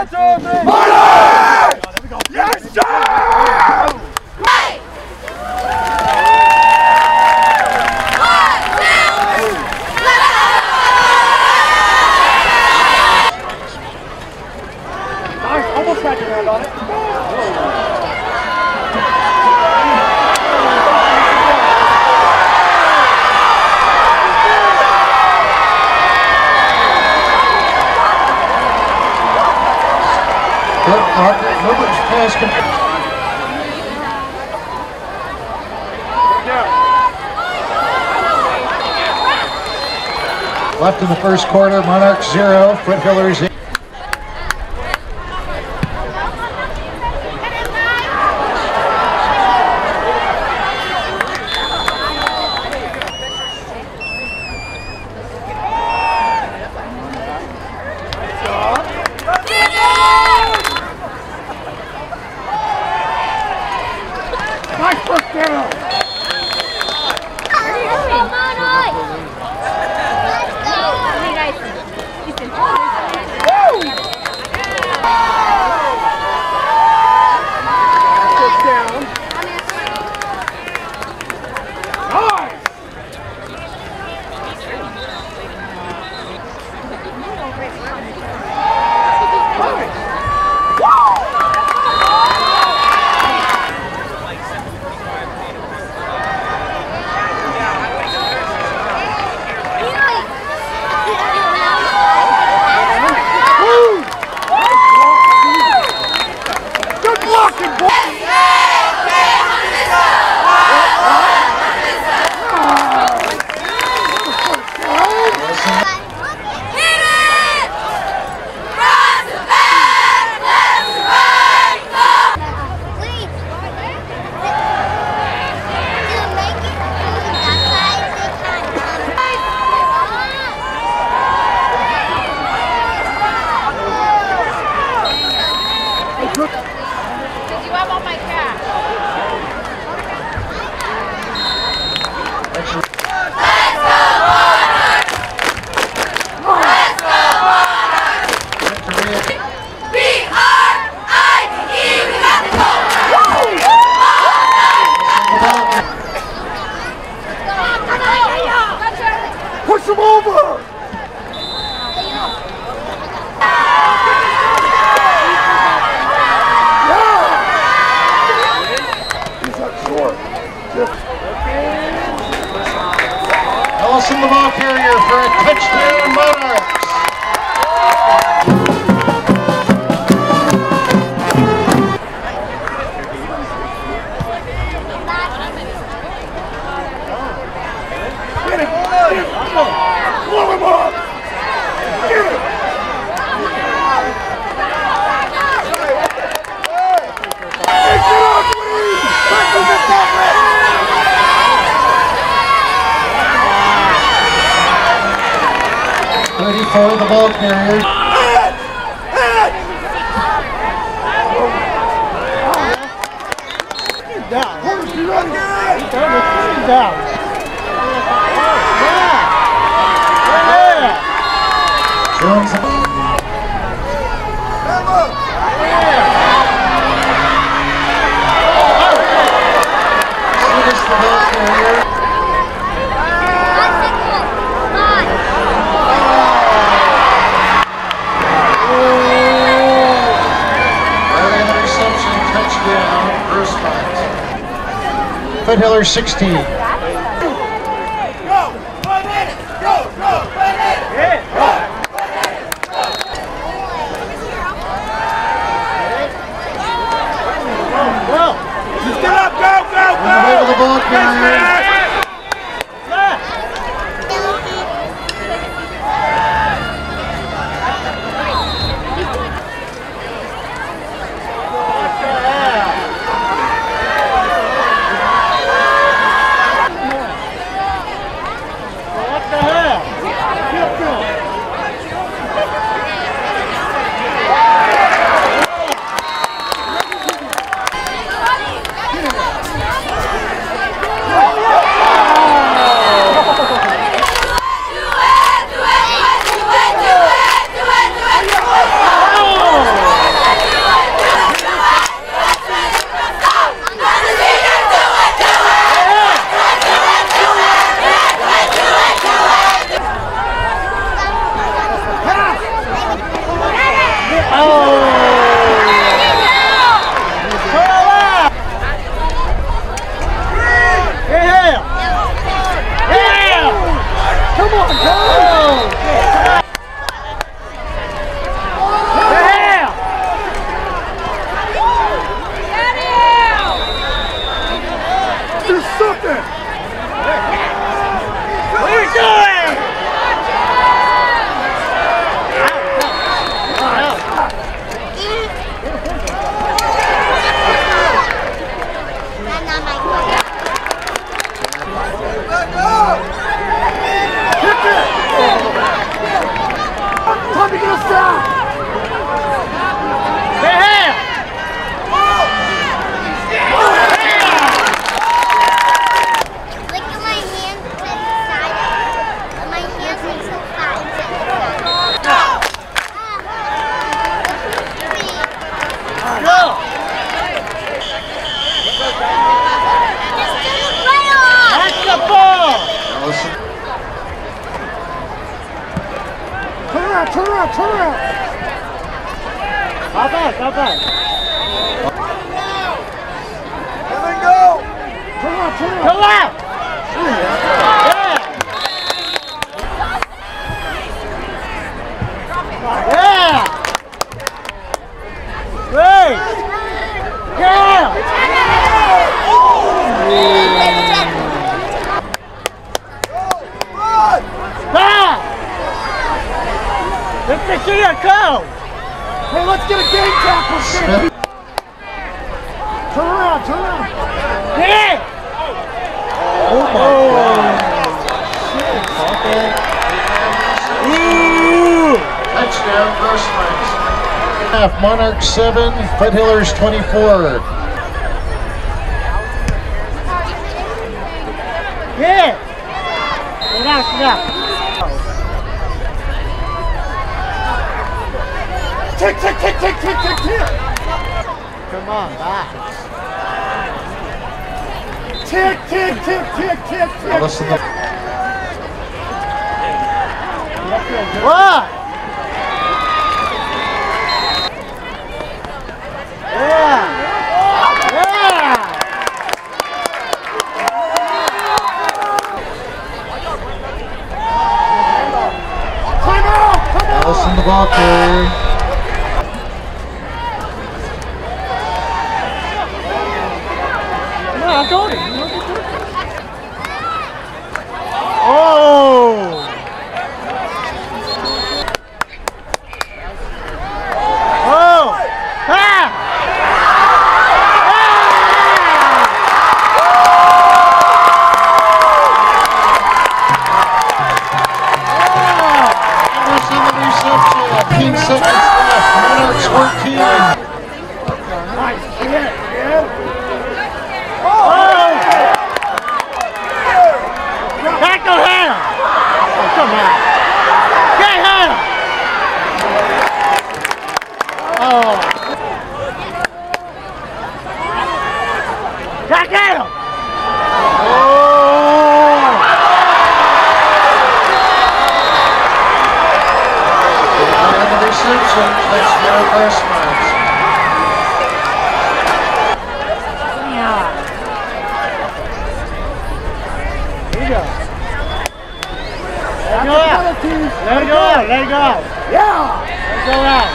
Vai, jovem! Left in the first quarter, Monarchs 0, Fred Hillary for the ball carrier. Down. Down. Yeah. Yeah. Finish the ball carrier. Foothiller 16. Touchdown, Grossmans. Half Monarch 7, Foothillers 24. Yeah! Get out, get out. Tick, tick, tick, tick, tick, tick, tick! Come on, back. Tick, tick, tick, tick, tick, tick! Allison the What? Go. Let go out. Let go go out. Yeah! Let go out.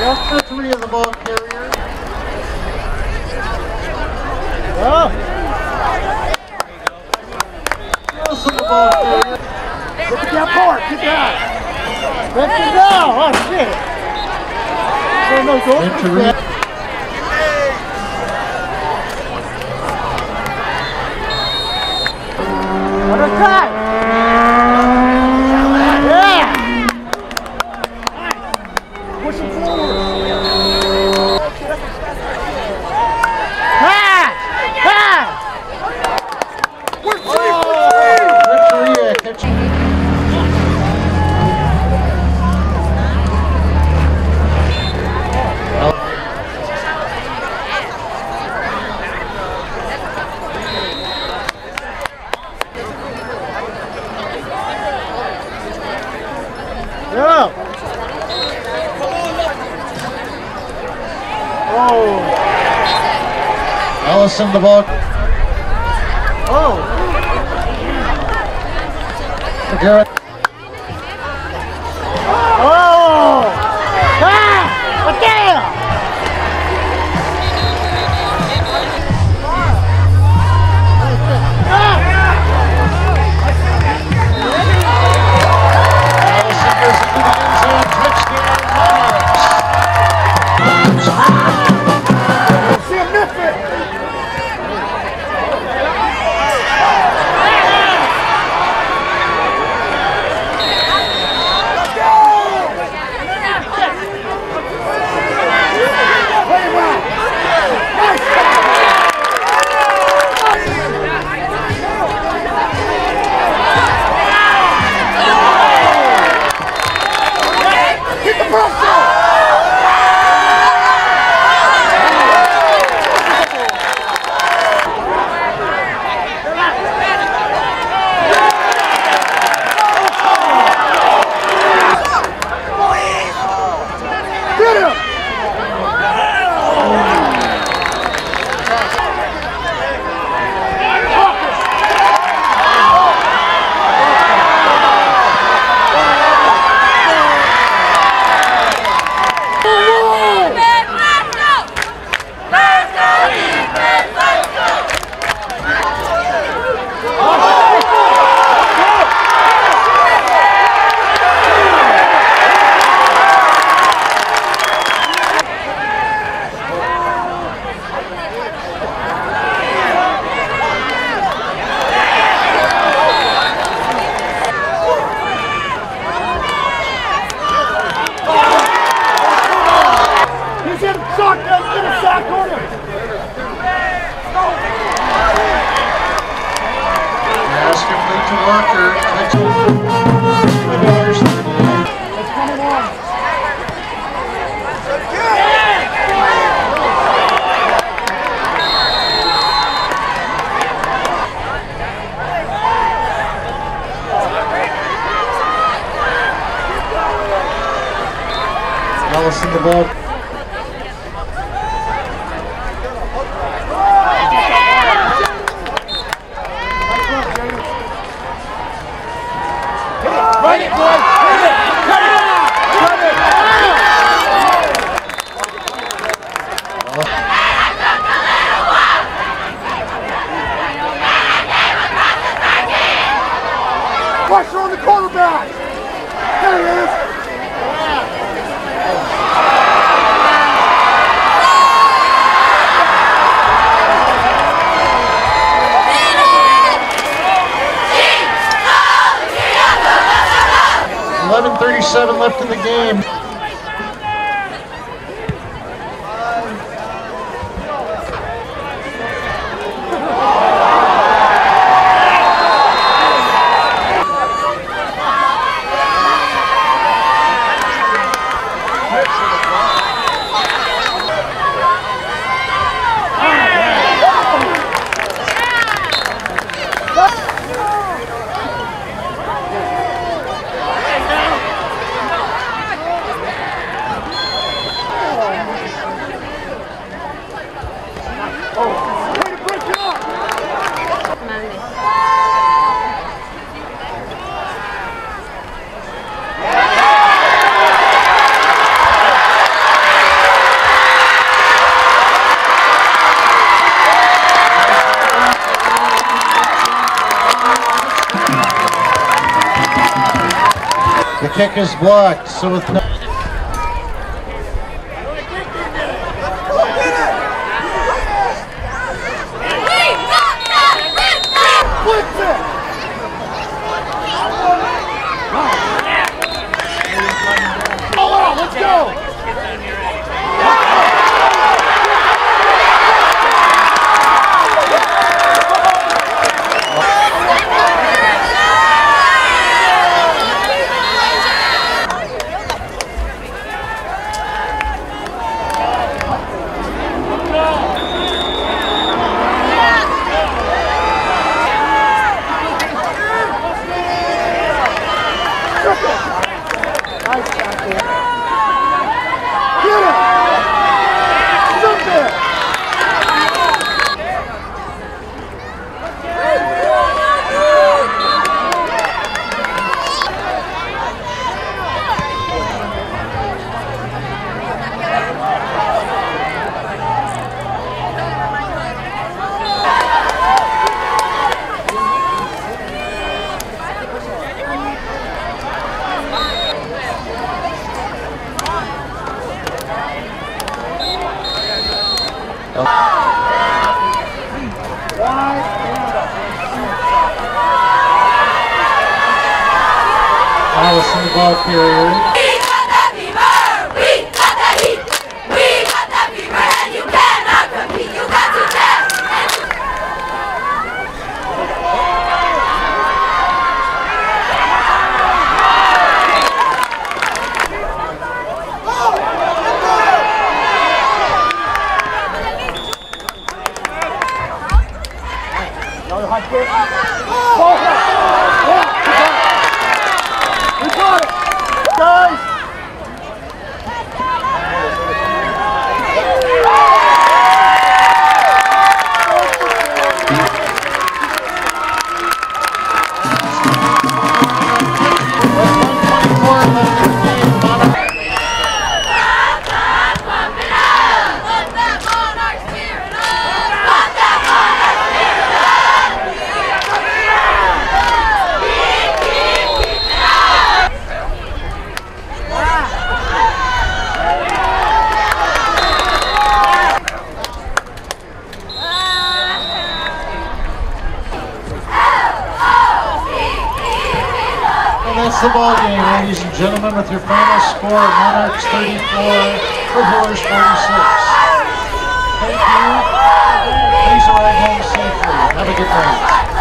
Number three of the ball carrier. Oh. Allison the ball carrier. That part! Get that! Let it go. Oh, shit. There no goal. Ventura. On attack. Wilson the ball. Oh. Garrett. Allison the ball. seven left in the game. kick is blocked. So with no lost the ball game, ladies and gentlemen, with your final score, Monarchs 34, Revolvers 46. Thank you. Please arrive home safely. Have a good night.